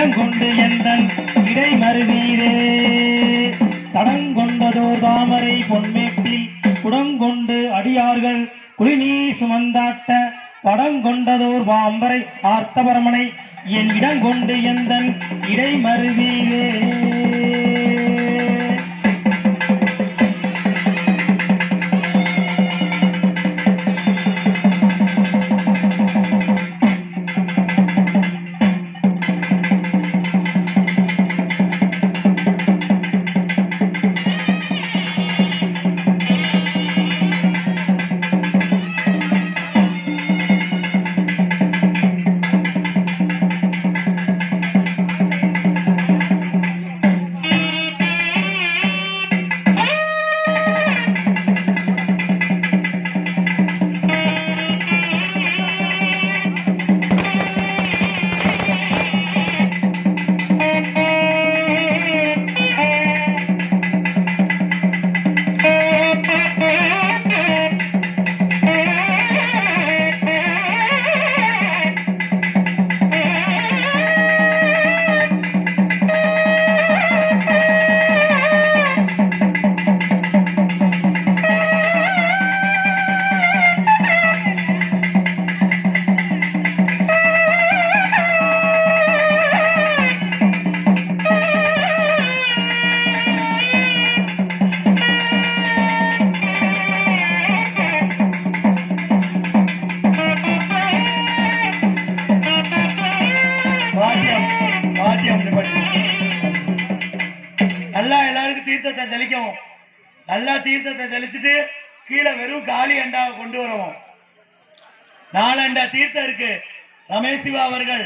இடங்கொண்டு எந்தன் இடை மறுவீரே தடங்கொண்டதோர் தாமரை பொன்மேட்டில் குடங்கொண்டு அடியார்கள் குளிநீ சுமந்தாட்ட படங்கொண்டதோர் பாம்பரை ஆர்த்தபரமனை என் இடங்கொண்டு எந்தன் இடை மறுவீரே நல்லா எல்லாருக்கும் தீர்த்தத்தை தெளிக்கவும். நல்லா தீர்த்தத்தை தெளிச்சுட்டு கீழே வெறும் காலி அண்டாவை கொண்டு வருவோம். நாலு அண்டா தீர்த்தம் இருக்கு. ரமேஷ் சிவா அவர்கள்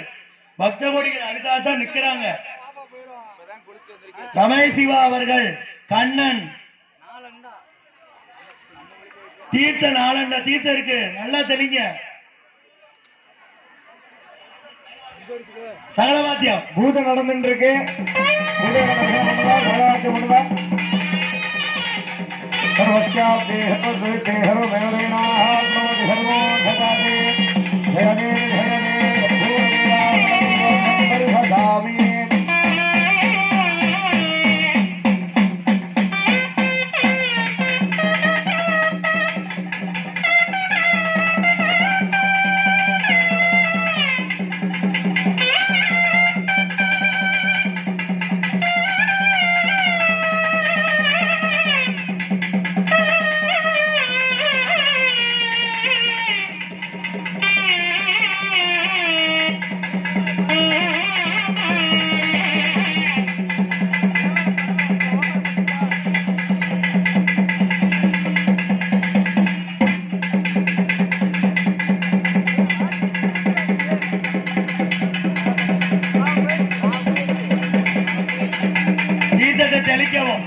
பக்த கோடிகள் அதுக்காகத்தான் நிக்கிறாங்க. ரமேஷ் சிவா அவர்கள் கண்ணன். தீர்த்த நாலண்டா தீர்த்தம் இருக்கு. நல்லா தெளிங்க. சகலவாத்தியம். பூஜை நடந்துட்டு இருக்கு பூஜை நடந்தா சகலவாக்கியம் பண்ணுவா சர்வஸ்யா தீர்த்தத்தை தெளிக்கவும்